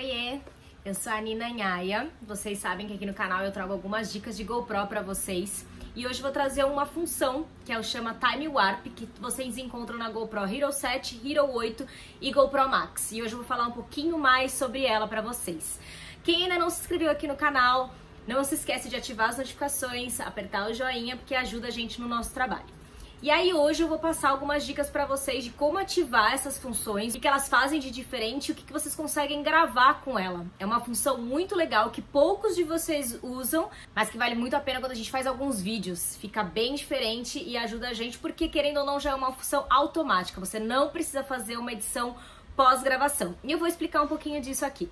Oiê, eu sou a Nina Nhaia. Vocês sabem que aqui no canal eu trago algumas dicas de GoPro para vocês. E hoje vou trazer uma função que é o chama Time Warp, que vocês encontram na GoPro Hero 7, Hero 8 e GoPro Max. E hoje eu vou falar um pouquinho mais sobre ela para vocês. Quem ainda não se inscreveu aqui no canal, não se esquece de ativar as notificações, apertar o joinha, porque ajuda a gente no nosso trabalho. E aí hoje eu vou passar algumas dicas para vocês de como ativar essas funções, o que elas fazem de diferente o que vocês conseguem gravar com ela. É uma função muito legal que poucos de vocês usam, mas que vale muito a pena quando a gente faz alguns vídeos. Fica bem diferente e ajuda a gente porque querendo ou não já é uma função automática. Você não precisa fazer uma edição pós-gravação. E eu vou explicar um pouquinho disso aqui.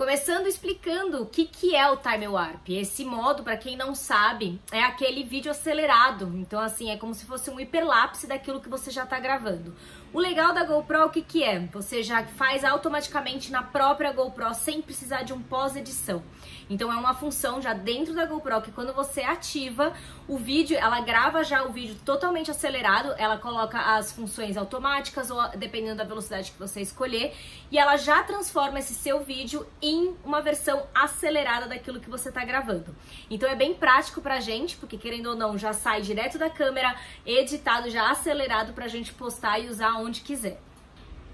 Começando explicando o que, que é o Time Warp. Esse modo, para quem não sabe, é aquele vídeo acelerado. Então, assim, é como se fosse um hiperlapse daquilo que você já está gravando. O legal da GoPro, o que, que é? Você já faz automaticamente na própria GoPro sem precisar de um pós-edição. Então é uma função já dentro da GoPro que quando você ativa o vídeo, ela grava já o vídeo totalmente acelerado, ela coloca as funções automáticas ou dependendo da velocidade que você escolher, e ela já transforma esse seu vídeo em uma versão acelerada daquilo que você está gravando. Então é bem prático pra gente, porque querendo ou não, já sai direto da câmera, editado, já acelerado pra gente postar e usar onde quiser.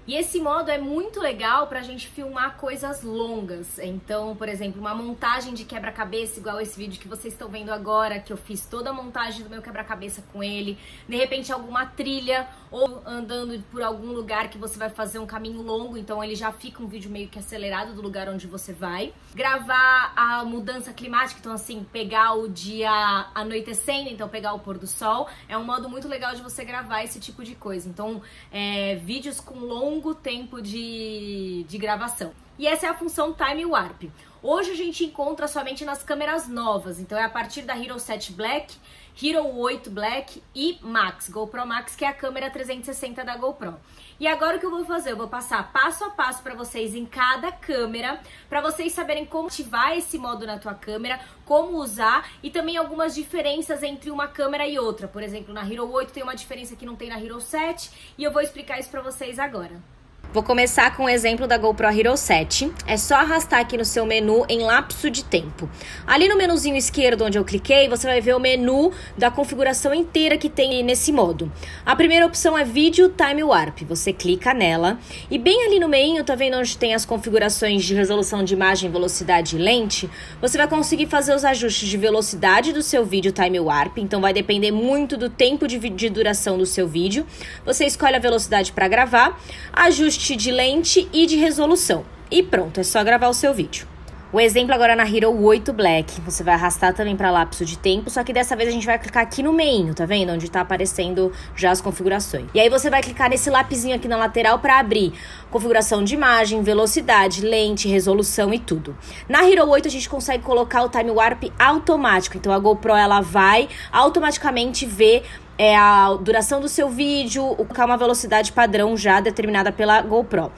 E esse modo é muito legal pra gente filmar coisas longas. Então, por exemplo, uma montagem de quebra-cabeça, igual esse vídeo que vocês estão vendo agora, que eu fiz toda a montagem do meu quebra-cabeça com ele. De repente, alguma trilha ou andando por algum lugar que você vai fazer um caminho longo, então ele já fica um vídeo meio que acelerado do lugar onde você vai. Gravar a mudança climática, então assim, pegar o dia anoitecendo, então pegar o pôr do sol, é um modo muito legal de você gravar esse tipo de coisa. Então, é, vídeos com longo tempo de, de gravação. E essa é a função Time Warp. Hoje a gente encontra somente nas câmeras novas, então é a partir da Hero 7 Black, Hero 8 Black e Max, GoPro Max, que é a câmera 360 da GoPro. E agora o que eu vou fazer? Eu vou passar passo a passo para vocês em cada câmera, para vocês saberem como ativar esse modo na tua câmera, como usar e também algumas diferenças entre uma câmera e outra. Por exemplo, na Hero 8 tem uma diferença que não tem na Hero 7 e eu vou explicar isso para vocês agora. Vou começar com o exemplo da GoPro Hero 7. É só arrastar aqui no seu menu em lapso de tempo. Ali no menuzinho esquerdo onde eu cliquei, você vai ver o menu da configuração inteira que tem nesse modo. A primeira opção é Video Time Warp. Você clica nela e bem ali no meio, tá vendo onde tem as configurações de resolução de imagem, velocidade e lente? Você vai conseguir fazer os ajustes de velocidade do seu vídeo Time Warp, então vai depender muito do tempo de, de duração do seu vídeo. Você escolhe a velocidade para gravar, ajuste ajuste de lente e de resolução. E pronto, é só gravar o seu vídeo. O exemplo agora na Hero 8 Black, você vai arrastar também para lapso de tempo, só que dessa vez a gente vai clicar aqui no meio, tá vendo? Onde tá aparecendo já as configurações. E aí você vai clicar nesse lapisinho aqui na lateral para abrir configuração de imagem, velocidade, lente, resolução e tudo. Na Hero 8 a gente consegue colocar o time warp automático, então a GoPro ela vai automaticamente ver é a duração do seu vídeo, colocar uma velocidade padrão já determinada pela GoPro.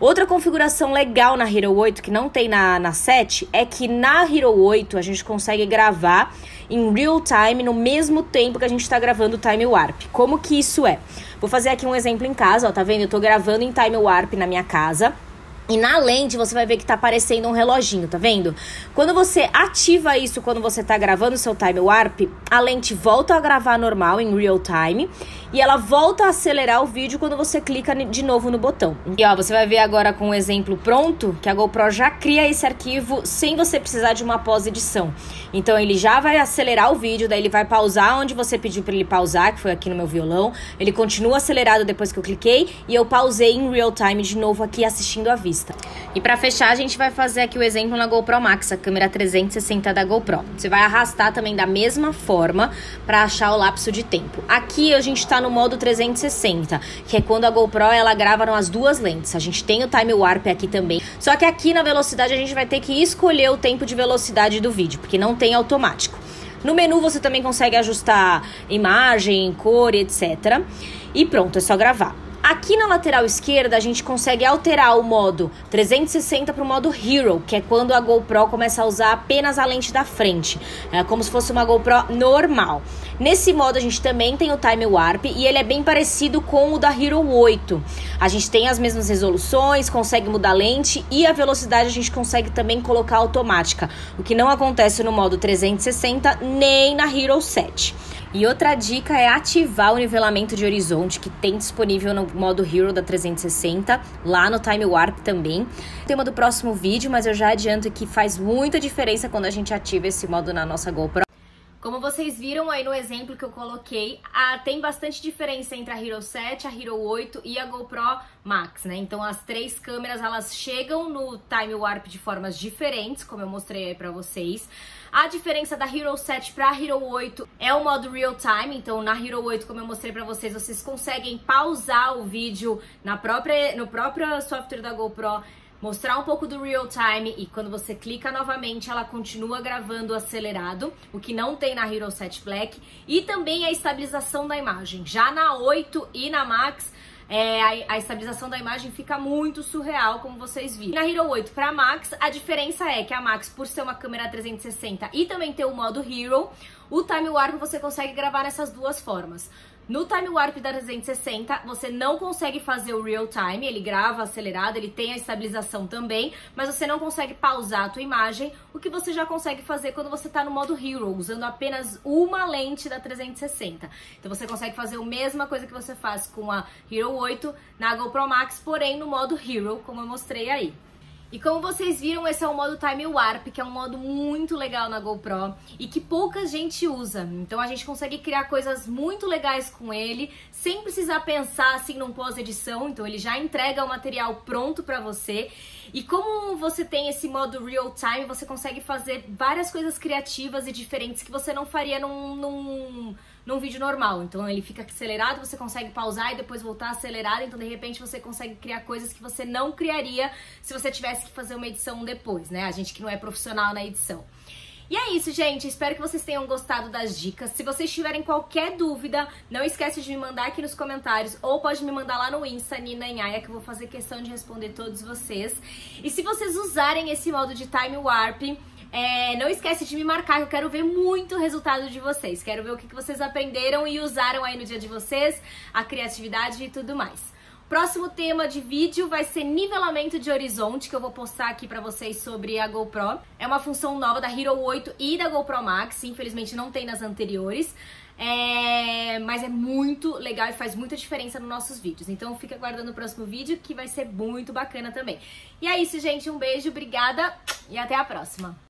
Outra configuração legal na Hero 8 que não tem na, na 7 é que na Hero 8 a gente consegue gravar em real time no mesmo tempo que a gente está gravando o Time Warp. Como que isso é? Vou fazer aqui um exemplo em casa, ó, tá vendo? Eu tô gravando em Time Warp na minha casa. E na lente você vai ver que tá aparecendo um reloginho, tá vendo? Quando você ativa isso quando você tá gravando seu time warp, a lente volta a gravar normal em real time e ela volta a acelerar o vídeo quando você clica de novo no botão. E ó, você vai ver agora com o um exemplo pronto que a GoPro já cria esse arquivo sem você precisar de uma pós-edição. Então ele já vai acelerar o vídeo, daí ele vai pausar onde você pediu para ele pausar, que foi aqui no meu violão. Ele continua acelerado depois que eu cliquei e eu pausei em real time de novo aqui assistindo a vídeo vista. E para fechar, a gente vai fazer aqui o exemplo na GoPro Max, a câmera 360 da GoPro. Você vai arrastar também da mesma forma para achar o lapso de tempo. Aqui a gente está no modo 360, que é quando a GoPro ela grava nas duas lentes. A gente tem o time warp aqui também. Só que aqui na velocidade a gente vai ter que escolher o tempo de velocidade do vídeo, porque não tem automático. No menu você também consegue ajustar imagem, cor, etc. E pronto, é só gravar. Aqui na lateral esquerda a gente consegue alterar o modo 360 para o modo Hero, que é quando a GoPro começa a usar apenas a lente da frente, é como se fosse uma GoPro normal. Nesse modo a gente também tem o Time Warp e ele é bem parecido com o da Hero 8. A gente tem as mesmas resoluções, consegue mudar a lente e a velocidade a gente consegue também colocar automática, o que não acontece no modo 360 nem na Hero 7. E outra dica é ativar o nivelamento de horizonte que tem disponível no modo Hero da 360, lá no Time Warp também. Tema do próximo vídeo, mas eu já adianto que faz muita diferença quando a gente ativa esse modo na nossa GoPro. Como vocês viram aí no exemplo que eu coloquei, ah, tem bastante diferença entre a Hero 7, a Hero 8 e a GoPro Max, né? Então as três câmeras elas chegam no Time Warp de formas diferentes, como eu mostrei aí pra vocês. A diferença da Hero 7 para a Hero 8 é o modo real time, então na Hero 8, como eu mostrei para vocês, vocês conseguem pausar o vídeo na própria, no próprio software da GoPro mostrar um pouco do real time e quando você clica novamente ela continua gravando acelerado, o que não tem na Hero 7 Black, e também a estabilização da imagem. Já na 8 e na Max, é, a, a, estabilização da imagem fica muito surreal, como vocês viram. Na Hero 8 para Max, a diferença é que a Max, por ser uma câmera 360 e também ter o modo Hero, o Time Warp você consegue gravar nessas duas formas. No Time Warp da 360, você não consegue fazer o real time, ele grava acelerado, ele tem a estabilização também, mas você não consegue pausar a tua imagem, o que você já consegue fazer quando você está no modo Hero, usando apenas uma lente da 360. Então você consegue fazer a mesma coisa que você faz com a Hero 8 na GoPro Max, porém no modo Hero, como eu mostrei aí. E como vocês viram, esse é o modo Time Warp, que é um modo muito legal na GoPro e que pouca gente usa. Então a gente consegue criar coisas muito legais com ele, sem precisar pensar assim num pós-edição. Então ele já entrega o material pronto para você. E como você tem esse modo Real Time, você consegue fazer várias coisas criativas e diferentes que você não faria num, num num vídeo normal. Então ele fica acelerado, você consegue pausar e depois voltar acelerado. Então de repente você consegue criar coisas que você não criaria se você tivesse que fazer uma edição depois, né? A gente que não é profissional na edição. E é isso, gente. Espero que vocês tenham gostado das dicas. Se vocês tiverem qualquer dúvida, não esquece de me mandar aqui nos comentários ou pode me mandar lá no Insta, Nina Inhaia, que eu vou fazer questão de responder todos vocês. E se vocês usarem esse modo de Time Warp, é, não esquece de me marcar, eu quero ver muito o resultado de vocês. Quero ver o que vocês aprenderam e usaram aí no dia de vocês, a criatividade e tudo mais. Próximo tema de vídeo vai ser nivelamento de horizonte, que eu vou postar aqui pra vocês sobre a GoPro. É uma função nova da Hero 8 e da GoPro Max, infelizmente não tem nas anteriores. É... Mas é muito legal e faz muita diferença nos nossos vídeos. Então fica aguardando o próximo vídeo que vai ser muito bacana também. E é isso, gente. Um beijo, obrigada e até a próxima.